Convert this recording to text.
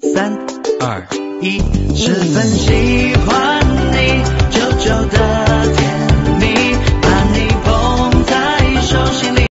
三二一十分喜欢。